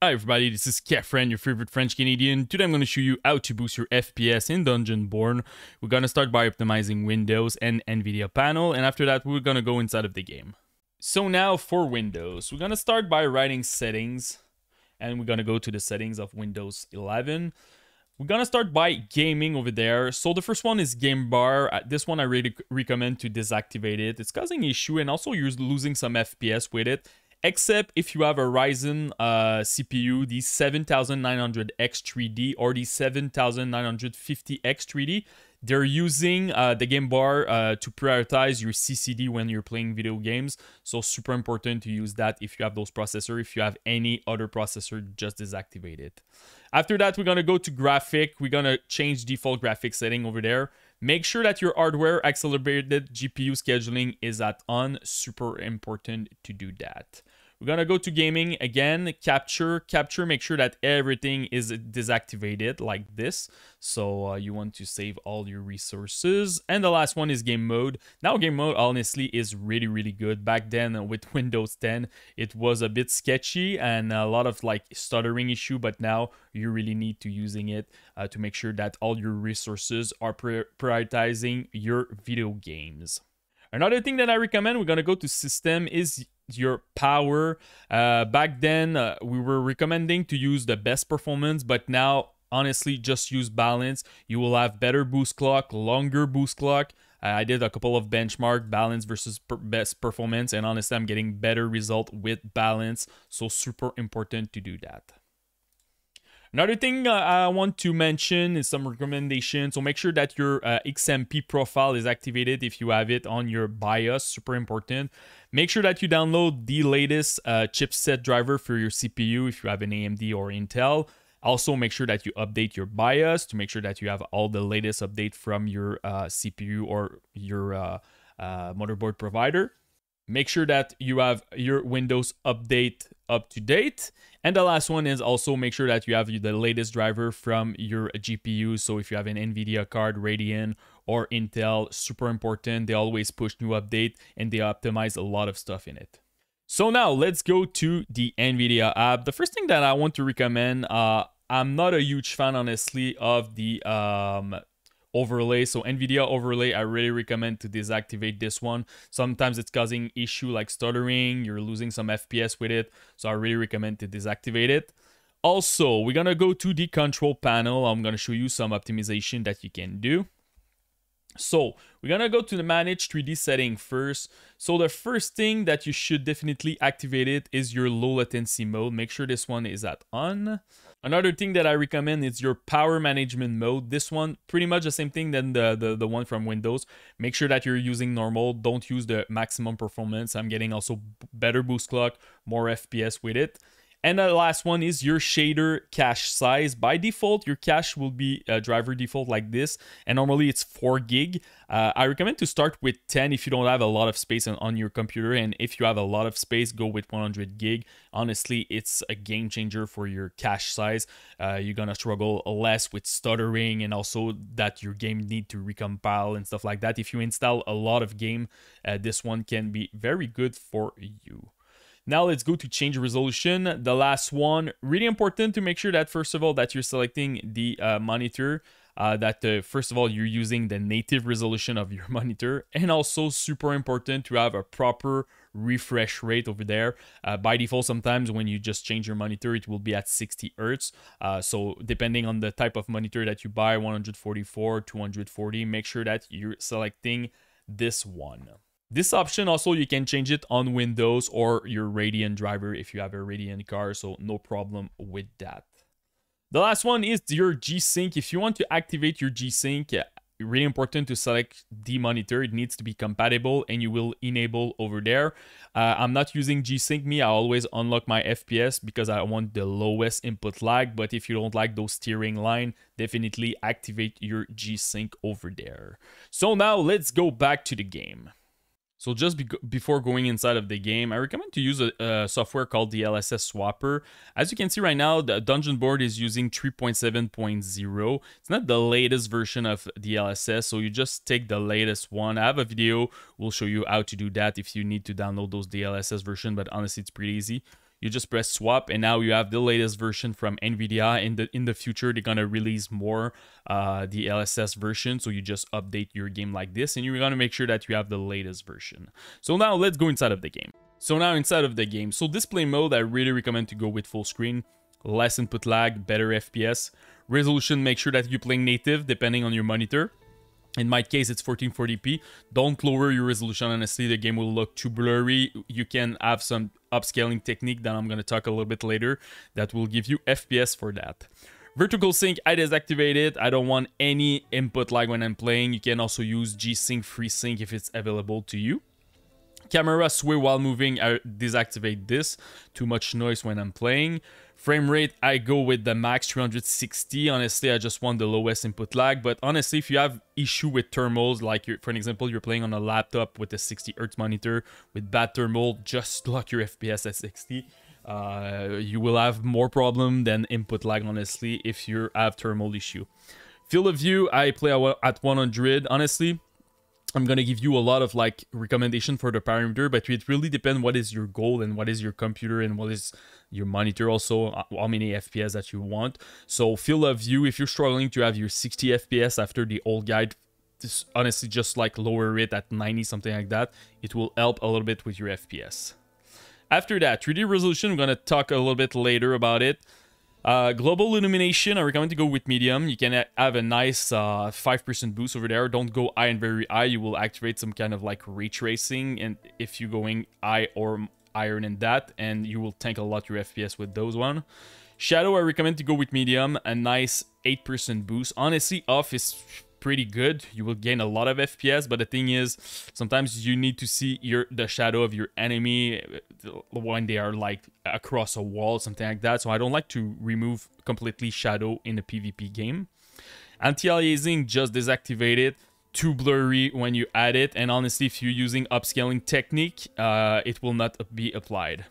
Hi everybody, this is Kephren, your favorite French Canadian. Today I'm going to show you how to boost your FPS in Dungeonborne. We're going to start by optimizing Windows and NVIDIA panel, and after that we're going to go inside of the game. So now for Windows, we're going to start by writing settings, and we're going to go to the settings of Windows 11. We're going to start by gaming over there. So the first one is game bar. Uh, this one I really recommend to deactivate it. It's causing issue and also you're losing some FPS with it except if you have a Ryzen uh, CPU, the 7900X3D or the 7950X3D. They're using uh, the game bar uh, to prioritize your CCD when you're playing video games. So super important to use that if you have those processor. If you have any other processor, just deactivate it. After that, we're going to go to graphic. We're going to change default graphic setting over there. Make sure that your hardware accelerated GPU scheduling is at on. Super important to do that. We're gonna go to gaming again, capture, capture, make sure that everything is deactivated like this. So uh, you want to save all your resources. And the last one is game mode. Now game mode honestly is really, really good. Back then uh, with Windows 10, it was a bit sketchy and a lot of like stuttering issue, but now you really need to using it uh, to make sure that all your resources are prioritizing your video games. Another thing that I recommend, we're gonna go to system, is your power. Uh, back then, uh, we were recommending to use the best performance, but now, honestly, just use balance. You will have better boost clock, longer boost clock. Uh, I did a couple of benchmark balance versus per best performance, and honestly, I'm getting better result with balance. So super important to do that. Another thing uh, I want to mention is some recommendations. So make sure that your uh, XMP profile is activated if you have it on your BIOS, super important. Make sure that you download the latest uh, chipset driver for your CPU if you have an AMD or Intel. Also, make sure that you update your BIOS to make sure that you have all the latest update from your uh, CPU or your uh, uh, motherboard provider. Make sure that you have your Windows update up to date. And the last one is also make sure that you have the latest driver from your GPU. So if you have an NVIDIA card, Radeon, or Intel, super important. They always push new update and they optimize a lot of stuff in it. So now let's go to the NVIDIA app. The first thing that I want to recommend, uh, I'm not a huge fan, honestly, of the um, overlay. So NVIDIA overlay, I really recommend to deactivate this one. Sometimes it's causing issue like stuttering, you're losing some FPS with it. So I really recommend to deactivate it. Also, we're gonna go to the control panel. I'm gonna show you some optimization that you can do. So we're gonna go to the manage 3D setting first. So the first thing that you should definitely activate it is your low latency mode. Make sure this one is at on. Another thing that I recommend is your power management mode. This one, pretty much the same thing than the, the, the one from Windows. Make sure that you're using normal. Don't use the maximum performance. I'm getting also better boost clock, more FPS with it. And the last one is your shader cache size. By default, your cache will be driver default like this, and normally it's 4 gig. Uh, I recommend to start with 10 if you don't have a lot of space on, on, your computer, and if you have a lot of space, go with 100 gig. Honestly, it's a game changer for your cache size. Uh, you're gonna struggle less with stuttering, and also that your game need to recompile and stuff like that. If you install a lot of game, uh, this one can be very good for you. Now let's go to change resolution. The last one, really important to make sure that first of all that you're selecting the uh, monitor, uh, that uh, first of all you're using the native resolution of your monitor, and also super important to have a proper refresh rate over there. Uh, by default, sometimes when you just change your monitor, it will be at 60 hertz. Uh, so depending on the type of monitor that you buy, 144, 240, make sure that you're selecting this one. This option also you can change it on Windows or your Radeon driver if you have a Radeon car, so no problem with that. The last one is your G-Sync. If you want to activate your G-Sync, really important to select the monitor. It needs to be compatible and you will enable over there. Uh, I'm not using G-Sync me. I always unlock my FPS because I want the lowest input lag. But if you don't like those steering line, definitely activate your G-Sync over there. So now let's go back to the game. So just be before going inside of the game, I recommend to use a, a, software called DLSS Swapper. As you can see right now, the Dungeonborne is using 3.7.0. It's not the latest version of the LSS, so you just take the latest one. I have a video, we'll show you how to do that if you need to download those DLSS version, but honestly, it's pretty easy. You just press swap and now you have the latest version from nvidia in the in the future they're gonna release more uh, DLSS version so you just update your game like this and you're gonna make sure that you have the latest version so now let's go inside of the game so now inside of the game so display mode i really recommend to go with full screen less input lag better fps resolution make sure that you're playing native depending on your monitor in my case, it's 1440p. Don't lower your resolution. Honestly, the game will look too blurry. You can have some upscaling technique that I'm going to talk a little bit later that will give you FPS for that. Vertical sync, I deactivated. I don't want any input lag when I'm playing. You can also use G-Sync, FreeSync if it's available to you. Camera sway while moving, I deactivate this. Too much noise when I'm playing. Frame rate, I go with the max 360. Honestly, I just want the lowest input lag. But honestly, if you have issue with thermals, like for an example, you're playing on a laptop with a 60 Hertz monitor with bad thermal, just lock your FPS at 60. Uh, you will have more problem than input lag, honestly, if you have thermal issue. Field of view, I play at 100. Honestly, I'm gonna give you a lot of like recommendation for the parameter, but it really depends what is your goal and what is your computer and what is your monitor also, uh, how many FPS that you want. So field of view, if you're struggling to have your 60 FPS after the old guide, honestly just like lower it at 90, something like that. It will help a little bit with your FPS. After that, 3D resolution, I'm gonna talk a little bit later about it. Uh, global illumination, I recommend to go with medium. You can have a nice 5% uh, boost over there. Don't go high and very high. You will activate some kind of like ray tracing. And if you're going high or higher than that, and you will tank a lot your FPS with those one. Shadow, I recommend to go with medium. A nice 8% boost. Honestly, off is pretty good. You will gain a lot of FPS, but the thing is, sometimes you need to see your the shadow of your enemy when they are like across a wall, something like that. So I don't like to remove completely shadow in a PvP game. Anti-aliasing, just deactivate it. Too blurry when you add it, and honestly, if you're using upscaling technique, uh, it will not be applied.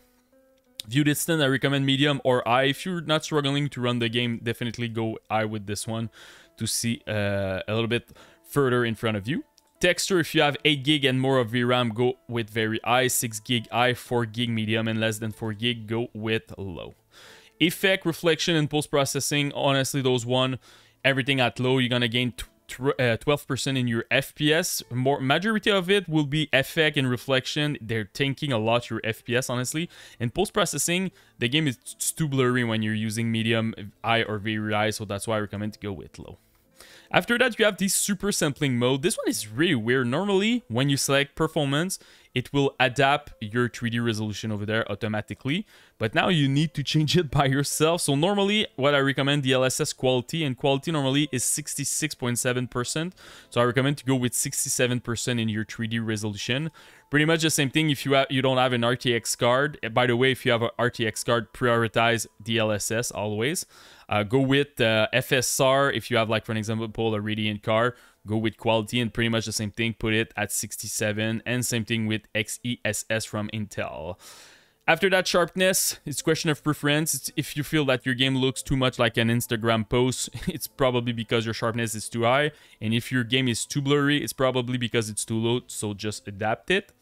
View distance, I recommend medium or high. If you're not struggling to run the game, definitely go high with this one to see uh, a little bit further in front of you. Texture, if you have 8 gig and more of VRAM, go with very high, 6 gig high, 4 gig medium, and less than 4 gig, go with low. Effect, reflection, and post-processing, honestly, those one, everything at low, you're gonna gain 12% uh, in your FPS. More majority of it will be effect and reflection. They're tanking a lot your FPS, honestly. In post-processing, the game is too blurry when you're using medium, high, or very high, so that's why I recommend to go with low. After that, you have the super sampling mode. This one is really weird. Normally, when you select performance, it will adapt your 3D resolution over there automatically. But now you need to change it by yourself. So normally, what I recommend DLSS quality, and quality normally is 66.7%. So I recommend to go with 67% in your 3D resolution. Pretty much the same thing if you you don't have an RTX card. By the way, if you have an RTX card, prioritize DLSS always. Uh, go with uh, FSR if you have like for example a Radeon car. Go with quality and pretty much the same thing. Put it at 67 and same thing with XESS from Intel. After that sharpness, it's question of preference. It's if you feel that your game looks too much like an Instagram post, it's probably because your sharpness is too high. And if your game is too blurry, it's probably because it's too low, so just adapt it.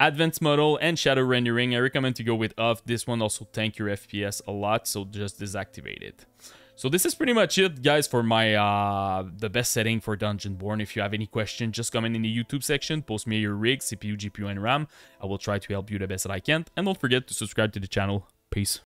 Advanced model and shadow rendering, I recommend to go with off. This one also tank your FPS a lot, so just deactivate it. So this is pretty much it, guys, for my uh, the best setting for Dungeonborne. If you have any questions, just comment in the YouTube section. Post me your rig, CPU, GPU, and RAM. I will try to help you the best that I can. And don't forget to subscribe to the channel. Peace.